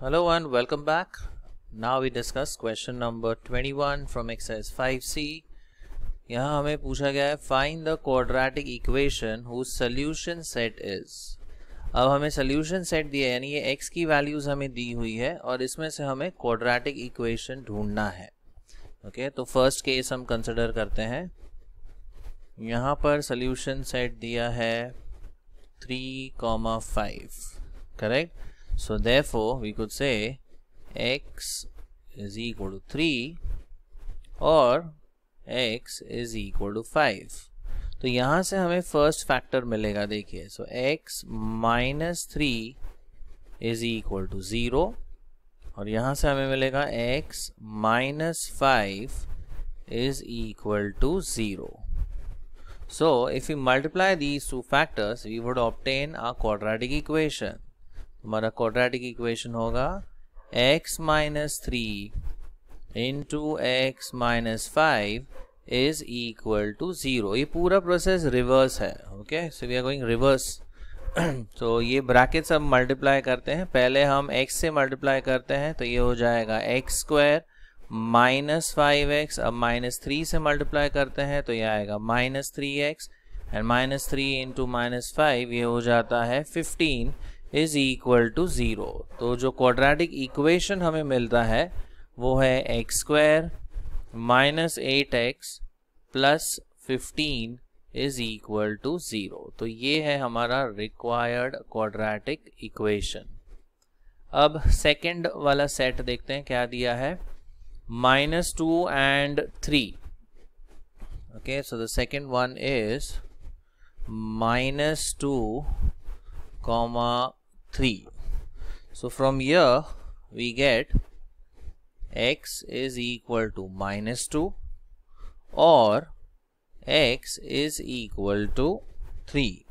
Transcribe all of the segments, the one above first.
Hello and welcome back. Now we discuss question number 21 from exercise 5c. यहाँ हमें पूछा गया है find the quadratic equation whose solution set is. अब हमें solution set दिया है यानी ये x की values हमें दी हुई है और इसमें से हमें quadratic equation ढूंढना है ओके okay, तो फ़र्स्ट केस हम कंसिडर करते हैं यहाँ पर solution set दिया है three comma five correct So therefore we could say x is equal to 3 और x is equal to 5 तो यहाँ से हमें फ़र्स्ट फैक्टर मिलेगा देखिए so x minus three is equal to zero और यहाँ से हमें मिलेगा x minus five is equal to zero so if we multiply these two factors we would obtain a quadratic equation हमारा क्वाड्रेटिक इक्वेशन होगा x minus three into x minus five is equal to zero ये पूरा process reverse है okay so we are going reverse तो ये brackets अब multiply करते हैं। पहले हम x से मल्टीप्लाई करते हैं तो ये हो जाएगा x square minus five x अब माइनस थ्री से मल्टीप्लाई करते हैं तो ये आएगा minus three x and minus three into minus five ये हो जाता है fifteen is equal to zero तो जो क्वाड्रेटिक इक्वेशन हमें मिलता है, वो है x square minus eight x plus fifteen is equal to zero तो ये है हमारा रिक्वायर्ड क्वाड्रेटिक इक्वेशन अब सेकंड वाला सेट देखते हैं, क्या दिया है? Minus two and three okay so the second one is minus two comma 3 so from here we get x is equal to minus 2 or x is equal to 3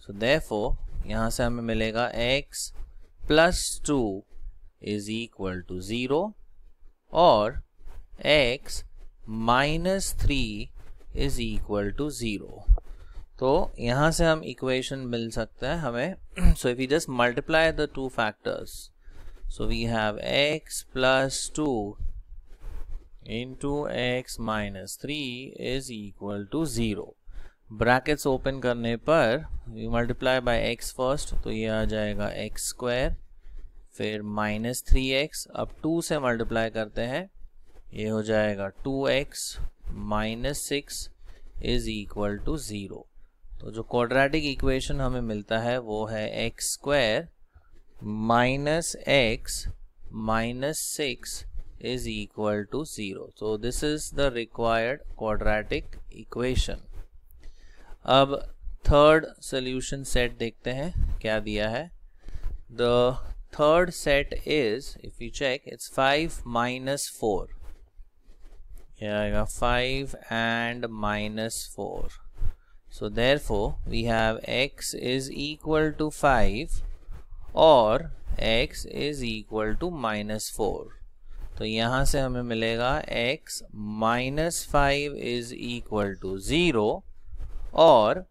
so therefore यहाँ से हमें मिलेगा x plus 2 is equal to 0 और x minus 3 is equal to 0 तो यहाँ से हम equation मिल सकता है हमें। So if you just multiply the two factors so we have x plus two into x minus three is equal to zero brackets open करने पर we multiply by x first तो ये आ जाएगा एक्स स्क्वायर फिर minus three x अब two से multiply करते हैं, ये हो जाएगा two x minus six is equal to zero तो जो क्वाड्रेटिक इक्वेशन हमें मिलता है, वो है x square minus x minus six is equal to zero तो this is the required quadratic equation अब थर्ड सोल्यूशन सेट देखते हैं, क्या दिया है? The third set is if you check it's five minus four आएगा five and minus four So therefore we have x is equal to 5 और x is equal to minus 4 तो यहाँ से हमें मिलेगा x minus 5 is equal to 0 और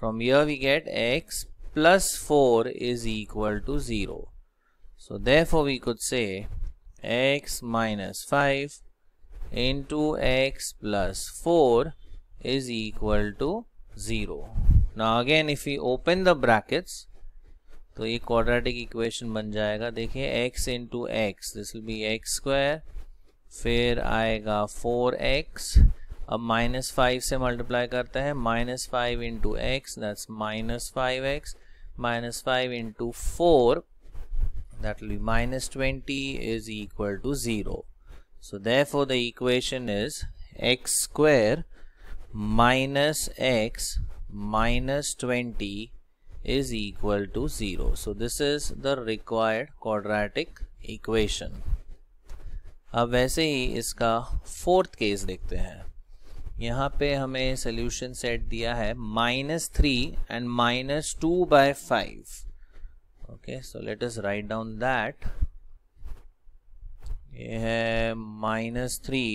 from here we get x plus 4 is equal to 0 so therefore we could say x minus 5 into x plus 4 is equal to 0 now, again, if we open the brackets तो ये quadratic equation बन जाएगा। देखिए, x into x this will be x square फिर आएगा 4x अब minus five से multiply करते हैं। Minus five into x that's minus five x minus five into four that will be minus 20 is equal to 0 so, therefore, the equation is x square minus x minus 20 is equal to 0. So, this is the required quadratic equation. अब वैसे ही इसका fourth case देखते हैं यहाँ पे हमें solution set दिया है minus three and minus two by five okay so let us write down that ये है minus three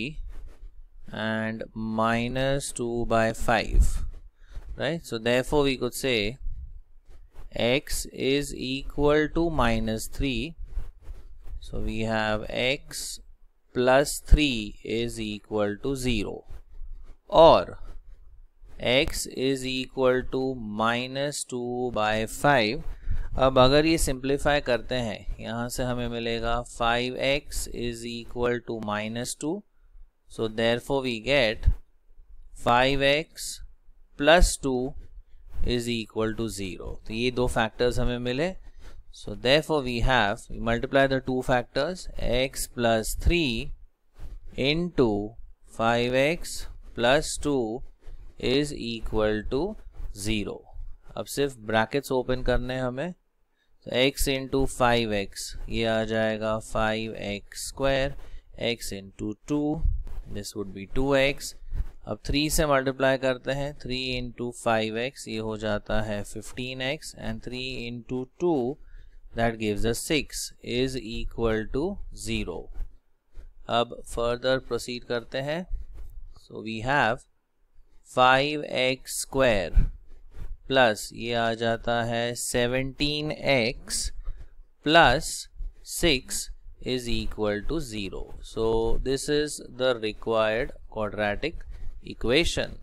and minus 2 by 5 right so therefore we could say x is equal to minus 3 so we have x plus 3 is equal to 0 or x is equal to minus two by five अब अगर ये simplify करते हैं यहाँ से हमें मिलेगा five x is equal to minus two there four we get five x plus two is equal to zero तो ये दो फैक्टर्स हमें मिले। So, therefore, we have, we multiply the two factors, x plus 3 into 5x plus 2 is equal to 0 अब सिर्फ़ brackets open करने हैं हमें। तो x इंटू फाइव एक्स ये आ जाएगा five x square x into two this would be two x अब थ्री से मल्टीप्लाई करते हैं थ्री इंटू फाइव एक्स ये हो जाता है fifteen x and three into two that gives us six is equal to zero अब further proceed करते हैं. So we have five x square plus ये आ जाता है seventeen x plus six is equal to 0 so, this is the required quadratic equation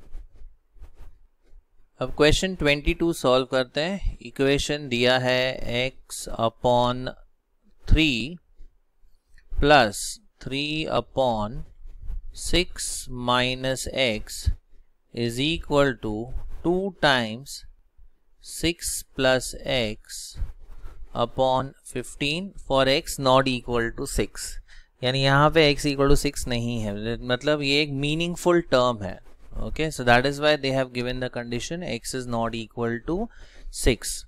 अब question 22 solve करते हैं। इक्वेशन दिया है x upon three plus three upon six minus x is equal to two times six plus x upon fifteen for x not equal to six यानी यहाँ पे x equal to six नहीं है। मतलब ये एक मीनिंगफुल टर्म है। Okay so that is why they have given the condition x is not equal to six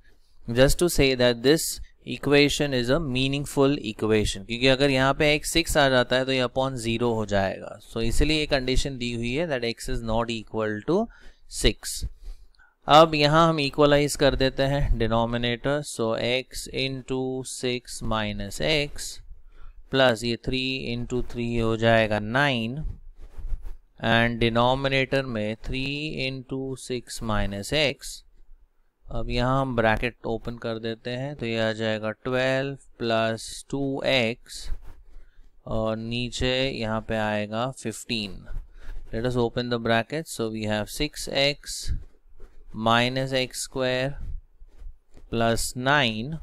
just to say that this equation is a meaningful equation क्योंकि अगर यहाँ पे x सिक्स आ जाता है तो ये अपॉन ज़ीरो हो जाएगा। सो so, इसलिए ये कंडीशन दी हुई है that x is not equal to six अब यहाँ हम इक्वलाइज कर देते हैं denominator so x into six minus x plus ये थ्री इंटू थ्री हो जाएगा नाइन एंड डिनोमिनेटर में three into six minus x अब यहाँ हम ब्रैकेट ओपन कर देते हैं तो ये आ जाएगा ट्वेल्व प्लस टू एक्स और नीचे यहाँ पे आएगा fifteen let us open the bracket so we have six x minus x square plus 9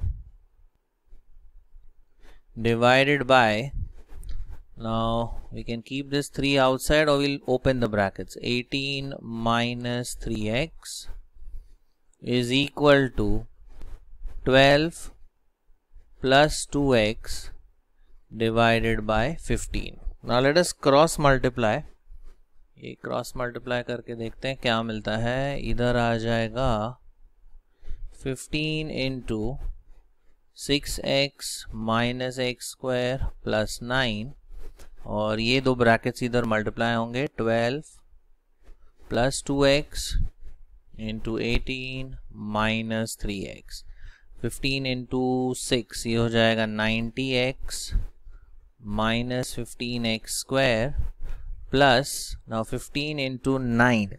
divided by now we can keep this 3 outside or we'll open the brackets. 18 minus 3x is equal to 12 plus 2x divided by 15 now let us cross multiply. ये cross multiply करके देखते हैं, क्या मिलता है? इधर आ जाएगा 15 into six x minus x square plus nine और ये दो ब्रैकेट्स इधर मल्टीप्लाई होंगे twelve plus two x into eighteen minus three x fifteen into six ये हो जाएगा ninety x minus fifteen x square fifteen into nine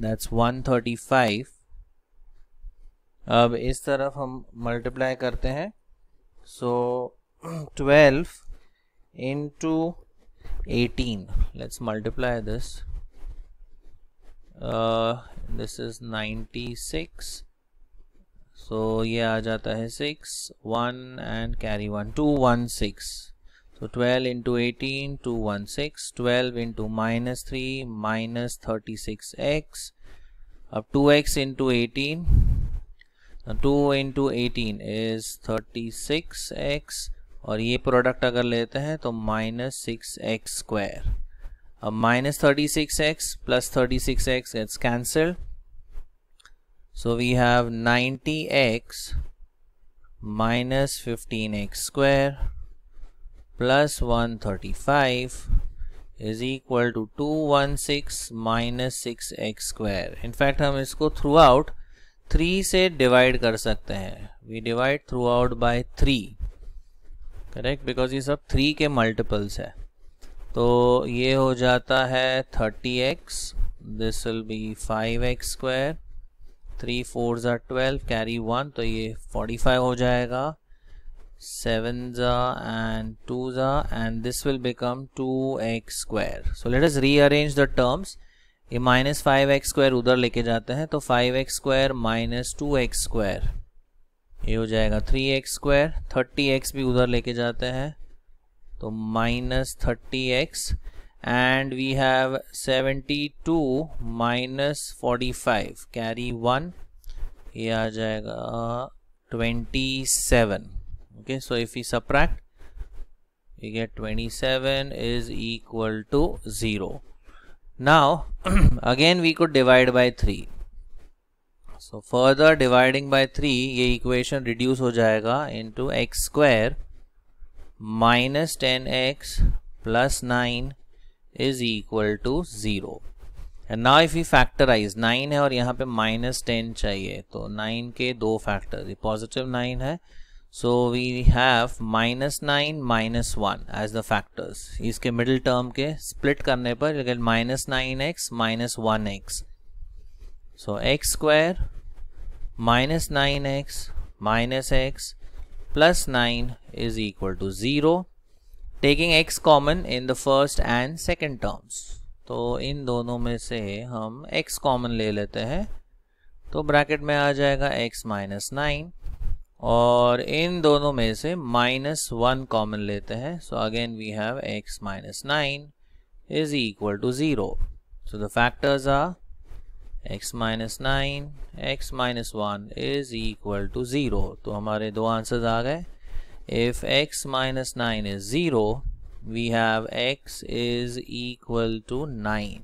that's one thirty five अब इस तरफ़ हम मल्टीप्लाई करते हैं। So 12 into 18 let's multiply this. Uh, this is 96 so ये आ जाता है 6 1 and carry 1 216 so 12 into 18 216 12 into minus 3 minus 36x अब 2x into 18 two into eighteen is thirty six x और ये प्रोडक्ट अगर लेते हैं तो माइनस सिक्स एक्स स्क्वायर अब minus thirty six x plus thirty six x it's cancelled so, we have 90x minus 15x square. Plus 135 is equal to 216 minus 6x square. In fact, हम इसको throughout three से divide कर सकते हैं। We divide throughout by three correct because ये सब three के multiples है। तो ये हो जाता है thirty x this will be five x square three four ज़ा ट्वेल्व कैरी वन तो ये फोर्टी फाइव हो जाएगा। 7 and 2 and this will become 2x square. So, let us rearrange the terms. ये माइनस फाइव एक्स स्क्वायर उधर लेके जाते हैं तो five x square minus two x square ये हो जाएगा three x square thirty x भी उधर लेके जाते हैं तो minus thirty x and we have seventy two minus forty five carry one ये आ जाएगा twenty seven okay so if we subtract we get 27 is equal to 0 now again we could divide by 3 so further dividing by 3 ये equation reduce हो जाएगा into x square minus 10x plus 9 is equal to 0 and now if you factorise 9 है और यहाँ पे minus ten चाहिए तो 9 के दो फैक्टर पॉजिटिव 9 है so we have minus 9 minus 1 as the factors इसके middle term के split करने पर you get minus 9x minus 1x so x square minus 9x minus x plus 9 is equal to 0 taking x common in the first and second terms तो इन दोनों में से हम x common ले लेते हैं तो ब्रैकेट में आ जाएगा x minus 9 और इन दोनों में से माइनस वन कॉमन लेते हैं। So again we have x minus nine is equal to zero so the factors are x minus nine x minus one is equal to zero तो हमारे दो आंसर्स आ गए। If x minus nine is zero we have x is equal to nine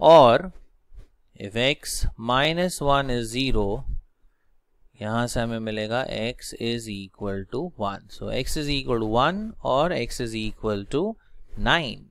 और if x minus one is zero यहाँ से हमें मिलेगा x is equal to one so x is equal to one और x is equal to nine